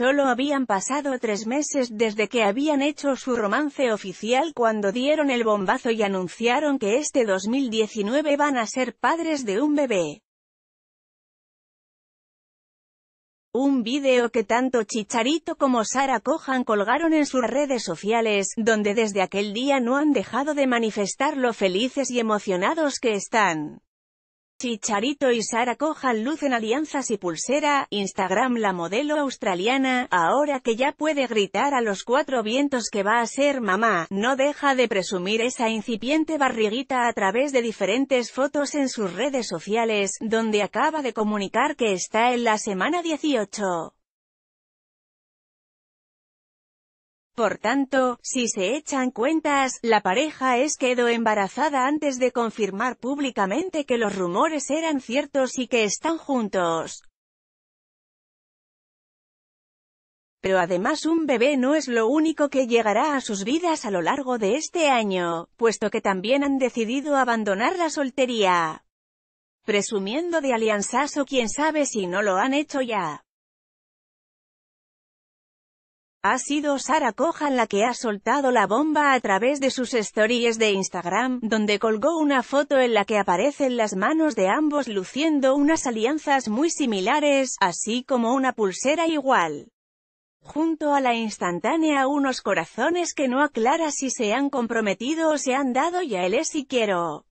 habían pasado tres meses desde que habían hecho su romance oficial cuando dieron el bombazo y anunciaron que este 2019 van a ser padres de un bebé. Un vídeo que tanto Chicharito como Sara Cojan colgaron en sus redes sociales, donde desde aquel día no han dejado de manifestar lo felices y emocionados que están. Chicharito y Sara Cojan lucen alianzas y pulsera, Instagram la modelo australiana, ahora que ya puede gritar a los cuatro vientos que va a ser mamá, no deja de presumir esa incipiente barriguita a través de diferentes fotos en sus redes sociales, donde acaba de comunicar que está en la semana 18. Por tanto, si se echan cuentas, la pareja es quedó embarazada antes de confirmar públicamente que los rumores eran ciertos y que están juntos. Pero además un bebé no es lo único que llegará a sus vidas a lo largo de este año, puesto que también han decidido abandonar la soltería. Presumiendo de alianzas o quién sabe si no lo han hecho ya. Ha sido Sara Cojan la que ha soltado la bomba a través de sus stories de Instagram, donde colgó una foto en la que aparecen las manos de ambos luciendo unas alianzas muy similares, así como una pulsera igual. Junto a la instantánea unos corazones que no aclara si se han comprometido o se han dado ya el es si quiero.